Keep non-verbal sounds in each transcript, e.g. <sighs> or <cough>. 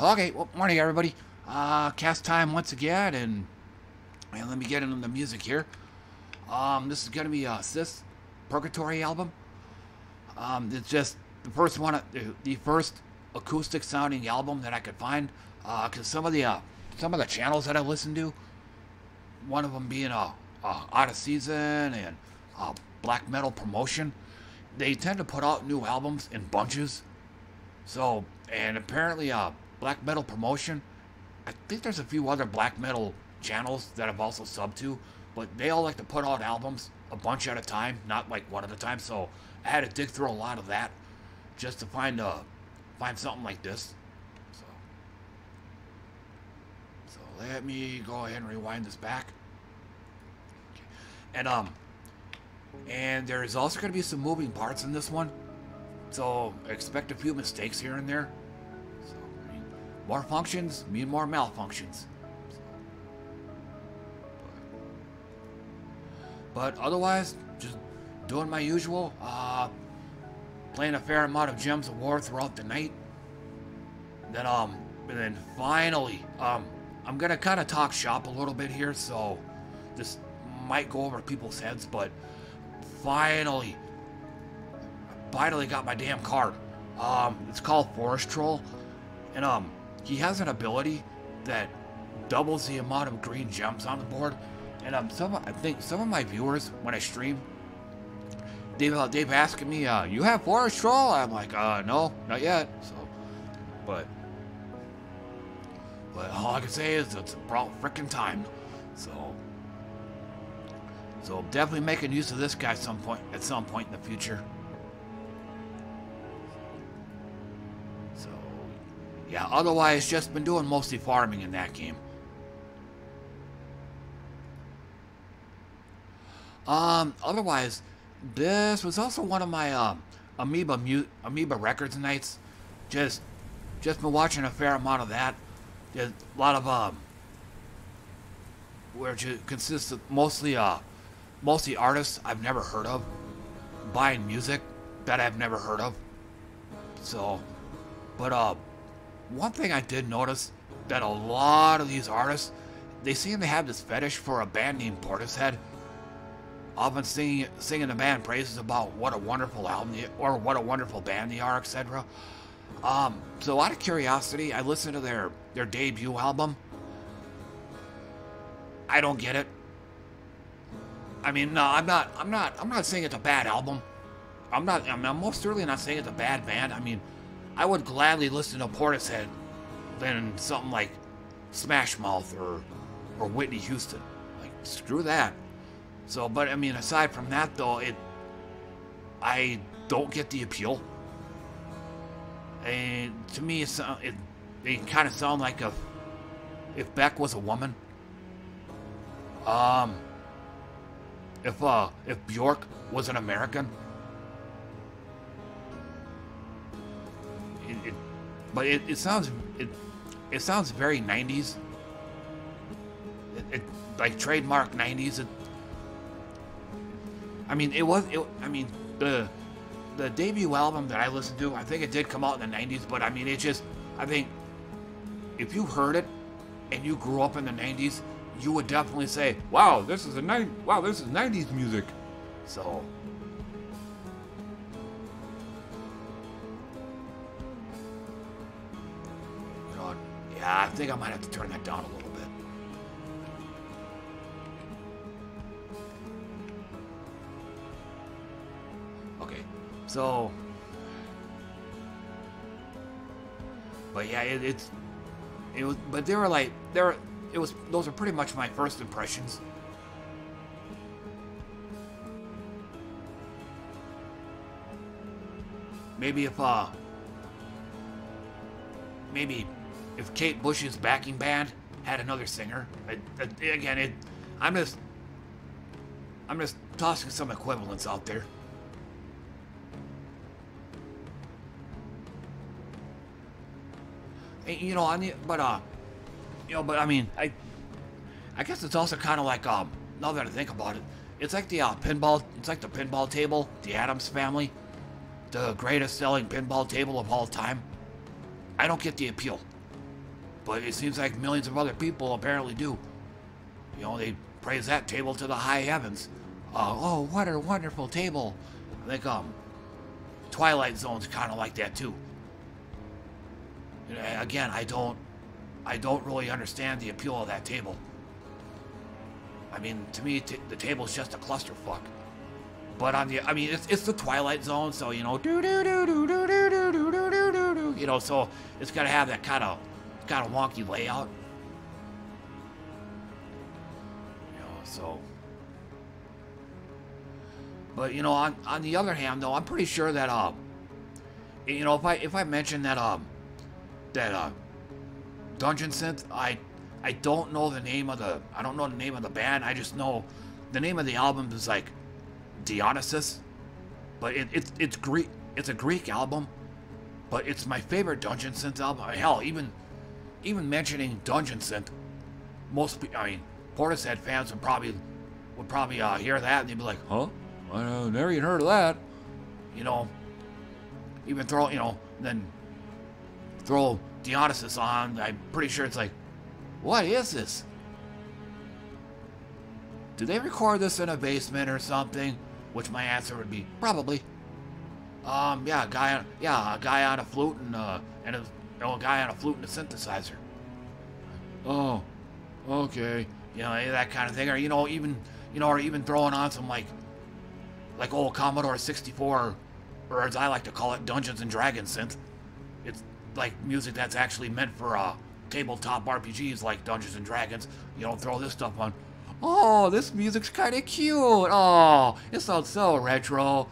Okay, well, morning everybody. Uh, cast time once again, and, and let me get into the music here. Um, this is gonna be a Sis Purgatory album. Um, it's just the first one, the first acoustic sounding album that I could find. Uh, cause some of the, uh, some of the channels that I listen to, one of them being uh, uh, out of season and uh, black metal promotion, they tend to put out new albums in bunches. So, and apparently, uh, black metal promotion, I think there's a few other black metal channels that I've also subbed to, but they all like to put out albums a bunch at a time, not like one at a time. So I had to dig through a lot of that just to find uh find something like this. So, so let me go ahead and rewind this back. And um, and there's also going to be some moving parts in this one. So expect a few mistakes here and there. More functions mean more malfunctions. But, but, otherwise, just doing my usual. Uh, playing a fair amount of Gems of War throughout the night. Then um, and then finally, um, I'm gonna kind of talk shop a little bit here, so this might go over people's heads, but finally, finally got my damn card. Um, it's called Forest Troll, and um, he has an ability that doubles the amount of green gems on the board. And um, some I think some of my viewers when I stream, they've uh, they've asked me, uh, "You have Forest Troll?" I'm like, "Uh, no, not yet." So, but but all I can say is it's about freaking time. So. So definitely making use of this guy some point at some point in the future. Yeah, otherwise just been doing mostly farming in that game. Um, otherwise, this was also one of my uh, Amoeba Amoeba Records nights. Just just been watching a fair amount of that. There's a lot of um, which consists of mostly uh mostly artists I've never heard of buying music that I've never heard of. So, but uh, one thing I did notice that a lot of these artists, they seem to have this fetish for a band named Portishead. Often singing singing the band praises about what a wonderful album they, or what a wonderful band they are, etc. Um, so out of curiosity, I listened to their their debut album. I don't get it. I mean, no, I'm not. I'm not. I'm not saying it's a bad album. I'm not. I'm, I'm most certainly not saying it's a bad band. I mean, I would gladly listen to Portishead than something like Smash Mouth or or Whitney Houston. Like, screw that. So, but I mean, aside from that, though, it I don't get the appeal. And to me, it's, it they kind of sound like a if Beck was a woman. Um if uh if Bjork was an American. But it, it sounds it it sounds very 90s. It, it like trademark 90s. It, I mean, it was. It, I mean, the the debut album that I listened to, I think it did come out in the 90s. But I mean, it just. I think if you heard it and you grew up in the 90s, you would definitely say, "Wow, this is a night. Wow, this is '90s music." So. Think I might have to turn that down a little bit. Okay, so. But yeah, it, it's. It was, but they were like, they were it was those are pretty much my first impressions. Maybe if uh maybe if Kate Bush's backing band had another singer, I, I, again, it I'm just I'm just tossing some equivalents out there. you know, I need, but uh, you know, but I mean, I, I guess it's also kind of like um. Now that I think about it, it's like the uh, pinball. It's like the pinball table, the Addams Family, the greatest selling pinball table of all time. I don't get the appeal. But it seems like millions of other people apparently do. You know, they praise that table to the high heavens. Uh, oh, what a wonderful table. I think um, Twilight Zone's kind of like that too. again, I don't, I don't really understand the appeal of that table. I mean, to me, the table's just a clusterfuck. But on the, I mean, it's, it's the Twilight Zone, so you know, do do do do do do do do do do do, you know, so it's got to have that kind of, kind a wonky layout. You know, so. But you know, on on the other hand, though, I'm pretty sure that uh, you know, if I if I mention that um, that uh, Dungeon Synth, I I don't know the name of the I don't know the name of the band. I just know the name of the album is like Dionysus, but it, it's it's Greek. It's a Greek album, but it's my favorite Dungeon Synth album. Hell, even even mentioning Dungeon Synth, most I mean Portishead fans would probably would probably uh, hear that and they'd be like, "Huh? I never even heard of that." You know, even throw you know then throw Dionysus on. I'm pretty sure it's like, what is this? Did they record this in a basement or something? Which my answer would be probably. Um, yeah, a guy, yeah, a guy on a flute and uh, and a, know, a guy on a flute and a synthesizer. Oh, okay, you know that kind of thing, or you know, even you know, or even throwing on some like, like old Commodore 64, or as I like to call it, Dungeons and Dragons synth. It's like music that's actually meant for uh, tabletop RPGs like Dungeons and Dragons. You don't throw this stuff on. Oh, this music's kind of cute. Oh, it sounds so retro.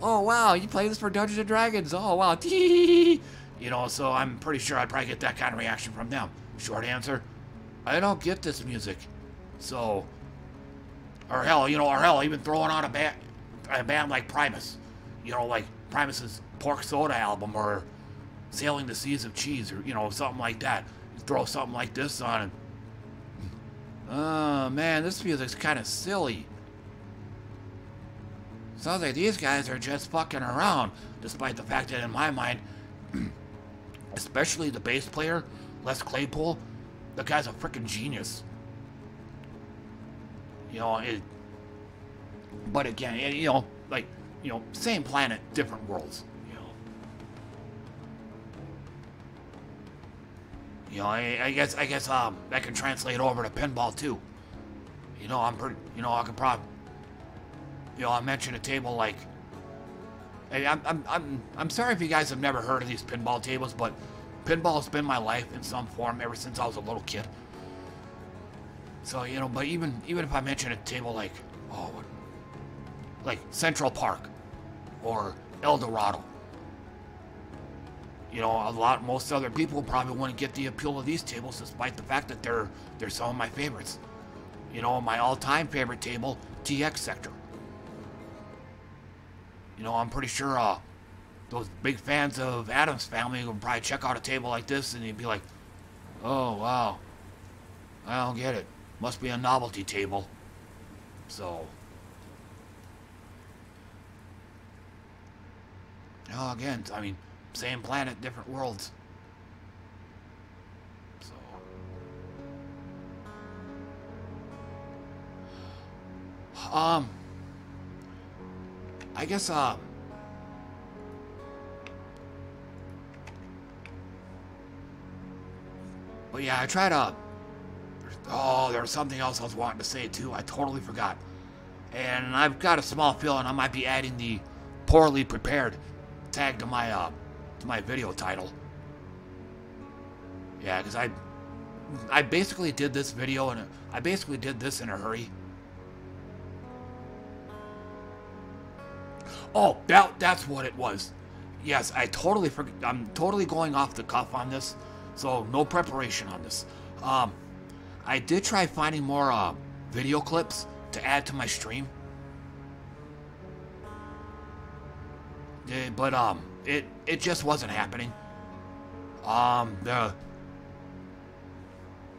Oh, wow, you play this for Dungeons and Dragons. Oh, wow. <laughs> You know, so I'm pretty sure I'd probably get that kind of reaction from them. Short answer, I don't get this music. So, or hell, you know, or hell, even throwing on a band, a band like Primus. You know, like Primus's Pork Soda album or Sailing the Seas of Cheese or, you know, something like that. throw something like this on and Oh, man, this music's kind of silly. Sounds like these guys are just fucking around, despite the fact that in my mind, especially the bass player, Les Claypool, the guy's a freaking genius. You know, it, but again, you know, like, you know, same planet, different worlds. You know, You I, I guess I guess um that can translate over to pinball too. You know, I'm pretty. You know, I can probably. You know, I mentioned a table like. I'm I'm I'm I'm sorry if you guys have never heard of these pinball tables, but pinball's been my life in some form ever since I was a little kid. So you know, but even even if I mention a table like oh, like Central Park, or El Dorado, you know, a lot, most other people probably wouldn't get the appeal of these tables despite the fact that they're, they're some of my favorites. You know, my all-time favorite table, TX Sector. You know, I'm pretty sure, uh, those big fans of Addams Family would probably check out a table like this and they'd be like, oh, wow, I don't get it. Must be a novelty table. So, oh, again, I mean, same planet, different worlds. So. Um. I guess, uh. But yeah, I tried to. Oh, there was something else I was wanting to say too. I totally forgot. And I've got a small feeling I might be adding the poorly prepared tag to my uh, to my video title. Yeah, because I, I basically did this video and I basically did this in a hurry. Oh, that, that's what it was. Yes, I totally forgot. I'm totally going off the cuff on this, so no preparation on this. Um, I did try finding more uh, video clips to add to my stream. But um, it it just wasn't happening. Um, the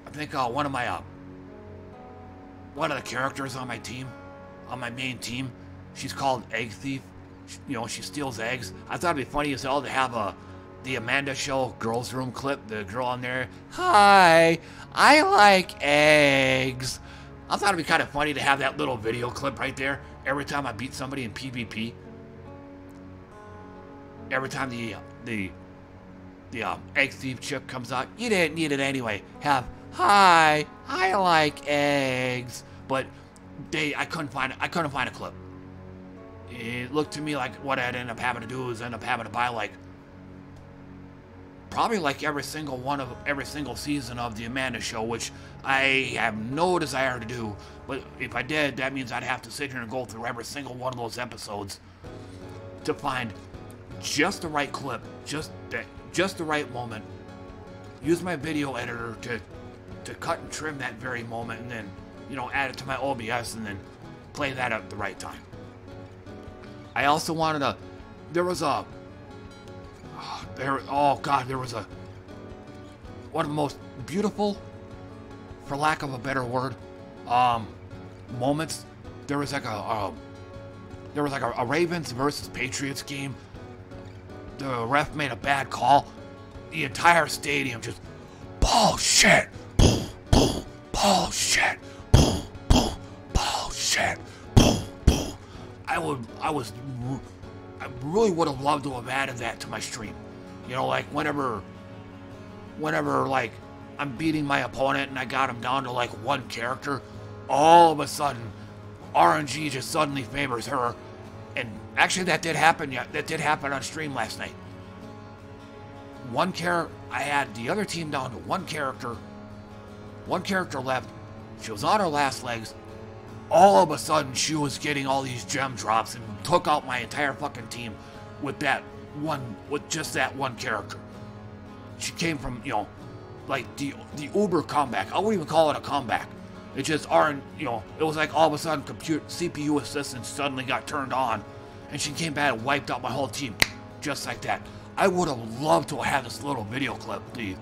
I think uh, one of my uh, one of the characters on my team, on my main team, she's called Egg Thief. You know, she steals eggs. I thought it'd be funny as hell to have a the Amanda Show girls' room clip. The girl on there, hi, I like eggs. I thought it'd be kind of funny to have that little video clip right there every time I beat somebody in PvP. Every time the the the um, egg thief chip comes out, you didn't need it anyway. Have hi, I like eggs, but they I couldn't find I couldn't find a clip. It looked to me like what I'd end up having to do is end up having to buy like probably like every single one of every single season of the Amanda Show, which I have no desire to do. But if I did, that means I'd have to sit here and go through every single one of those episodes to find just the right clip, just that, just the right moment. Use my video editor to to cut and trim that very moment, and then you know add it to my OBS, and then play that at the right time. I also wanted to. There was a there, oh god, there was a one of the most beautiful, for lack of a better word, um, moments. There was like a, a there was like a, a Ravens versus Patriots game. The ref made a bad call. The entire stadium just bullshit, bull, bull, bullshit, bull, bull, bullshit, bull, bull. I would, I was, I really would have loved to have added that to my stream. You know, like whenever, whenever like I'm beating my opponent and I got him down to like one character, all of a sudden, RNG just suddenly favors her. And actually, that did happen. Yeah, that did happen on stream last night. One character, I had the other team down to one character. One character left. She was on her last legs. All of a sudden, she was getting all these gem drops and took out my entire fucking team with that one with just that one character. She came from, you know, like the the Uber comeback. I wouldn't even call it a comeback. It just aren't, you know, it was like all of a sudden computer CPU assistance suddenly got turned on and she came back and wiped out my whole team just like that. I would have loved to have this little video clip, the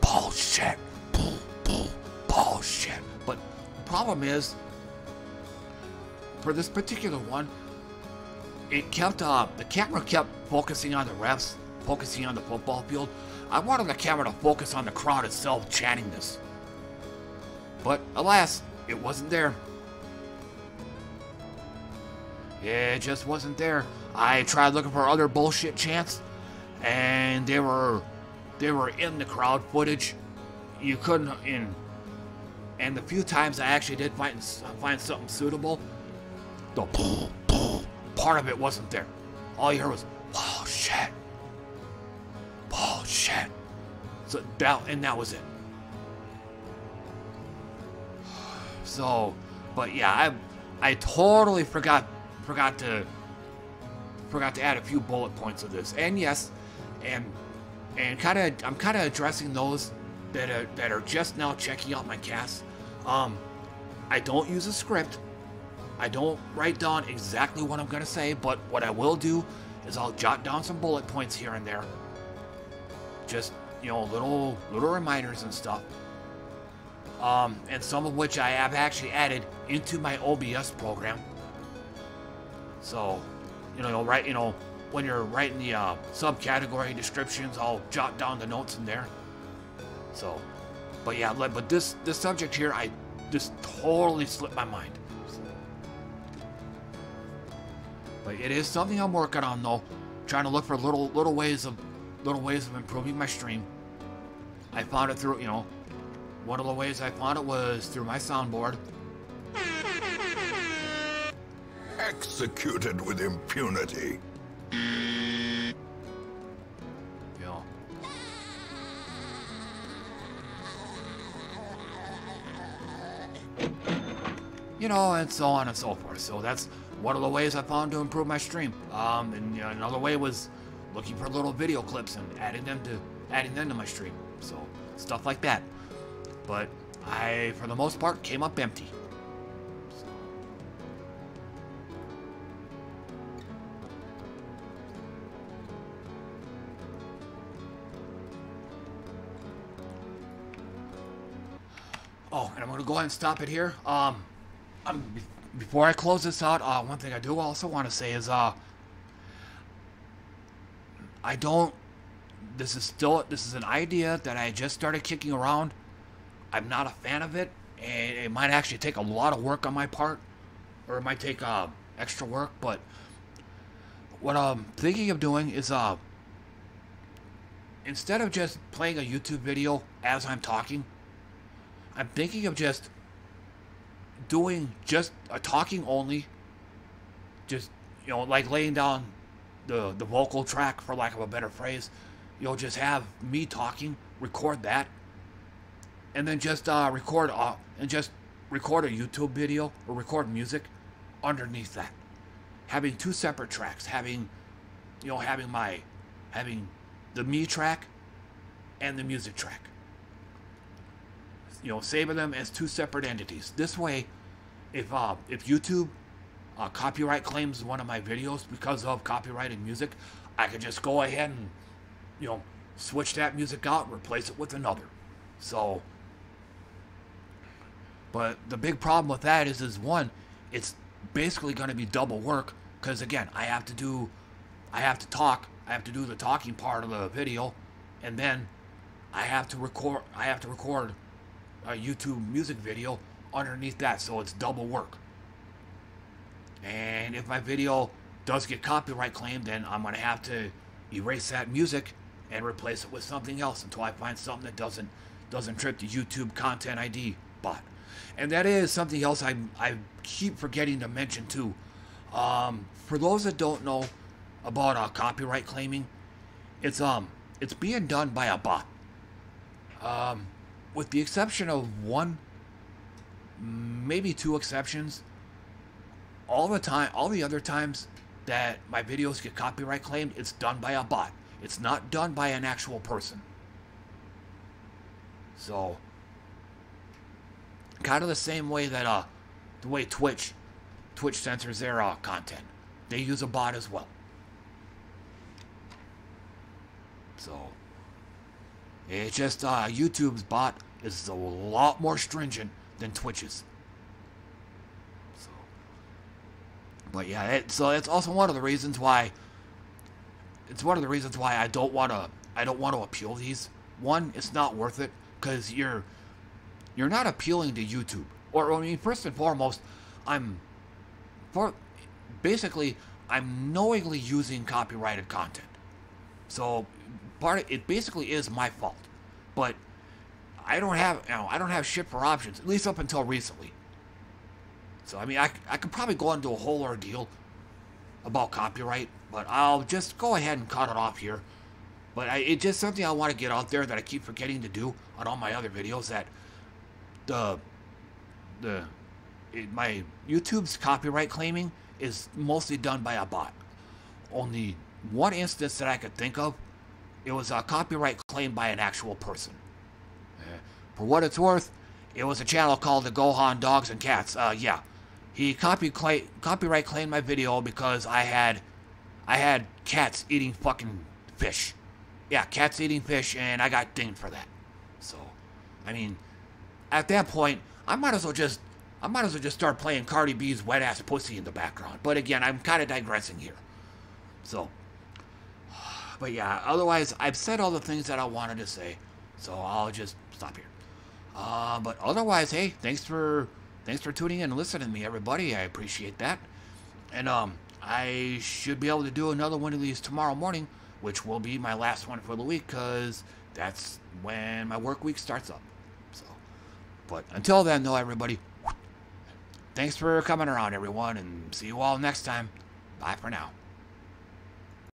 bullshit, bull, bull, bullshit. But problem is, for this particular one, it kept uh, the camera kept focusing on the refs, focusing on the football field. I wanted the camera to focus on the crowd itself chanting this. But alas, it wasn't there. It just wasn't there. I tried looking for other bullshit chants, and they were they were in the crowd footage. You couldn't in and the few times I actually did find find something suitable, the part of it wasn't there. All you heard was, oh shit. Oh shit. So that, and that was it. So, but yeah, I, I totally forgot, forgot to, forgot to add a few bullet points of this. And yes, and, and kind of, I'm kind of addressing those that are, that are just now checking out my cast. Um, I don't use a script. I don't write down exactly what I'm going to say, but what I will do is I'll jot down some bullet points here and there. Just, you know, little little reminders and stuff. Um, and some of which I have actually added into my OBS program. So, you know, right, you know, when you're writing the uh, subcategory descriptions, I'll jot down the notes in there. So, but yeah, but this this subject here, I just totally slipped my mind. It is something I'm working on though. Trying to look for little little ways of little ways of improving my stream. I found it through, you know, one of the ways I found it was through my soundboard. Executed with impunity. You know. You know, and so on and so forth. So that's one of the ways I found to improve my stream. Um, and you know, another way was looking for little video clips and adding them to adding them to my stream. So stuff like that. But I, for the most part, came up empty. Oh, and I'm gonna go ahead and stop it here. Um, I'm before I close this out, uh, one thing I do also want to say is, uh, I don't, this is still this is an idea that I just started kicking around. I'm not a fan of it, and it might actually take a lot of work on my part, or it might take uh, extra work. But what I'm thinking of doing is uh, instead of just playing a YouTube video as I'm talking, I'm thinking of just doing just a talking only, just you know, like laying down the the vocal track for lack of a better phrase. You'll just have me talking, record that, and then just uh, record uh, and just record a YouTube video or record music underneath that. Having two separate tracks, having you know, having my having the me track and the music track. You know, saving them as two separate entities. This way, if uh, if YouTube uh, copyright claims one of my videos because of copyrighted music, I could just go ahead and you know switch that music out and replace it with another. So, but the big problem with that is, is one, it's basically going to be double work because again, I have to do, I have to talk, I have to do the talking part of the video, and then I have to record, I have to record a YouTube music video underneath that, so it's double work. And if my video does get copyright claimed, then I'm going to have to erase that music and replace it with something else until I find something that doesn't doesn't trip the YouTube Content ID bot. And that is something else I I keep forgetting to mention too. Um, for those that don't know about uh, copyright claiming, it's um it's being done by a bot. Um, with the exception of one, maybe two exceptions, all the time, all the other times that my videos get copyright claimed, it's done by a bot. It's not done by an actual person. So, kind of the same way that uh, the way Twitch, Twitch censors their uh, content, they use a bot as well. So, it's just uh, YouTube's bot is a lot more stringent than Twitch's. So, but yeah, it, so it's also one of the reasons why it's one of the reasons why I don't want to I don't want to appeal these. One, it's not worth it because you're you're not appealing to YouTube. Or I mean, first and foremost, I'm for basically I'm knowingly using copyrighted content. So part of, it basically is my fault. But I don't have you know, I don't have shit for options, at least up until recently. So I mean I, I could probably go into a whole ordeal about copyright, but I'll just go ahead and cut it off here. But I, it's just something I want to get out there that I keep forgetting to do on all my other videos. That the the it, my YouTube's copyright claiming is mostly done by a bot. Only one instance that I could think of, it was a copyright claim by an actual person. For what it's worth, it was a channel called the Gohan Dogs and Cats. Uh, yeah, he copy cla- copyright claimed my video because I had I had cats eating fucking fish. Yeah, cats eating fish, and I got dinged for that. So, I mean, at that point, I might as well just I might as well just start playing Cardi B's wet ass pussy in the background. But again, I'm kind of digressing here. So, <sighs> but yeah, otherwise, I've said all the things that I wanted to say. So I'll just stop here. Uh, but otherwise, hey, thanks for thanks for tuning in and listening to me, everybody. I appreciate that. And um, I should be able to do another one of these tomorrow morning, which will be my last one for the week, because that's when my work week starts up. So, but until then, though, everybody, thanks for coming around, everyone, and see you all next time. Bye for now.